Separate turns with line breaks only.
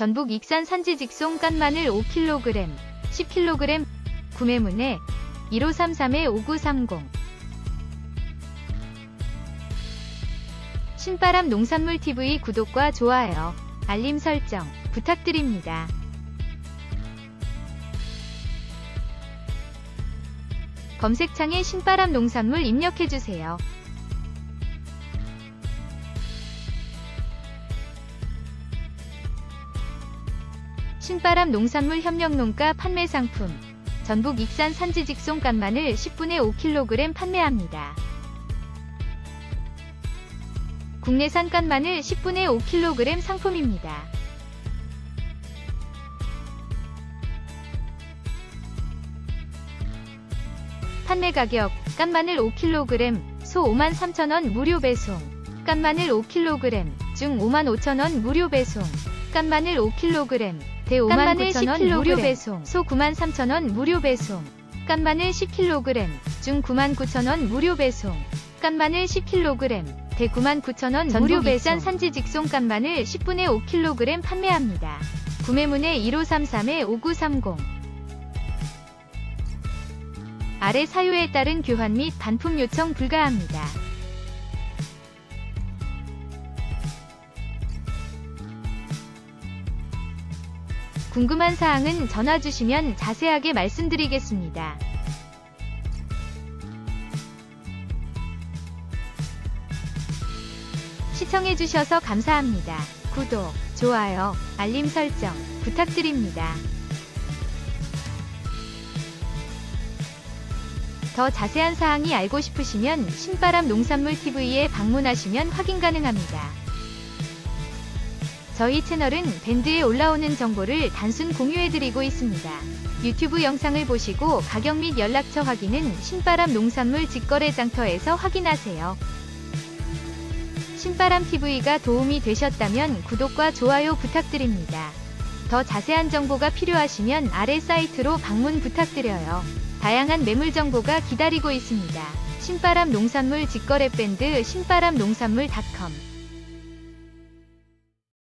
전북 익산 산지 직송 깐마늘 5kg, 10kg 구매문의 1533-5930 신바람 농산물 TV 구독과 좋아요, 알림 설정 부탁드립니다. 검색창에 신바람 농산물 입력해주세요. 신바람 농산물 협력농가 판매 상품 전북 익산 산지 직송 깐마늘 10분에 5kg 판매합니다. 국내산 깐마늘 10분에 5kg 상품입니다. 판매 가격 깐마늘 5kg 소 53,000원 무료 배송 깐마늘 5kg 중 55,000원 무료 배송 깐마늘 5kg 대 59,000원 무료 배송. 소 93,000원 무료 배송. 깐마늘 10kg 중 99,000원 무료 배송. 깐마늘 10kg 대 99,000원 무료 배송. 산지 직송 깐마늘 10분에 5kg 판매합니다. 구매문의 1533-5930 아래 사유에 따른 교환 및 반품 요청 불가합니다. 궁금한 사항은 전화 주시면 자세하게 말씀드리겠습니다. 시청해주셔서 감사합니다. 구독, 좋아요, 알림 설정 부탁드립니다. 더 자세한 사항이 알고 싶으시면 신바람 농산물 TV에 방문하시면 확인 가능합니다. 저희 채널은 밴드에 올라오는 정보를 단순 공유해드리고 있습니다. 유튜브 영상을 보시고 가격 및 연락처 확인은 신바람 농산물 직거래 장터에서 확인하세요. 신바람 TV가 도움이 되셨다면 구독과 좋아요 부탁드립니다. 더 자세한 정보가 필요하시면 아래 사이트로 방문 부탁드려요. 다양한 매물 정보가 기다리고 있습니다. 신바람 농산물 직거래 밴드 신바람 농산물닷컴